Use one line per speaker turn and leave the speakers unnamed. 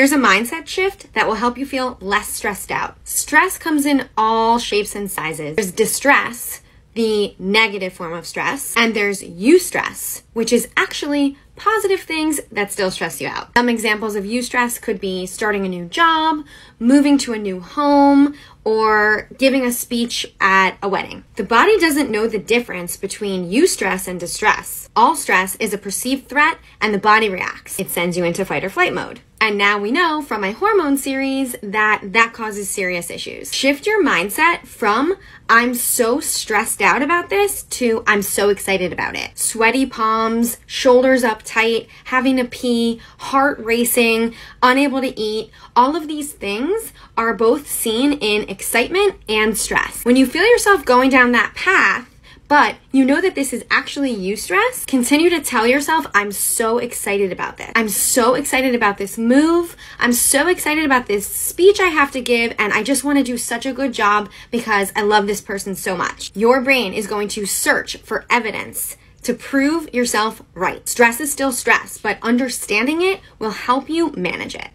There's a mindset shift that will help you feel less stressed out. Stress comes in all shapes and sizes. There's distress, the negative form of stress, and there's eustress, which is actually positive things that still stress you out. Some examples of eustress could be starting a new job, moving to a new home, or giving a speech at a wedding. The body doesn't know the difference between eustress and distress. All stress is a perceived threat and the body reacts. It sends you into fight or flight mode. And now we know from my hormone series that that causes serious issues. Shift your mindset from I'm so stressed out about this to I'm so excited about it. Sweaty palms, shoulders up tight, having to pee, heart racing, unable to eat. All of these things are both seen in excitement and stress. When you feel yourself going down that path, but you know that this is actually eustress, continue to tell yourself, I'm so excited about this. I'm so excited about this move. I'm so excited about this speech I have to give, and I just want to do such a good job because I love this person so much. Your brain is going to search for evidence to prove yourself right. Stress is still stress, but understanding it will help you manage it.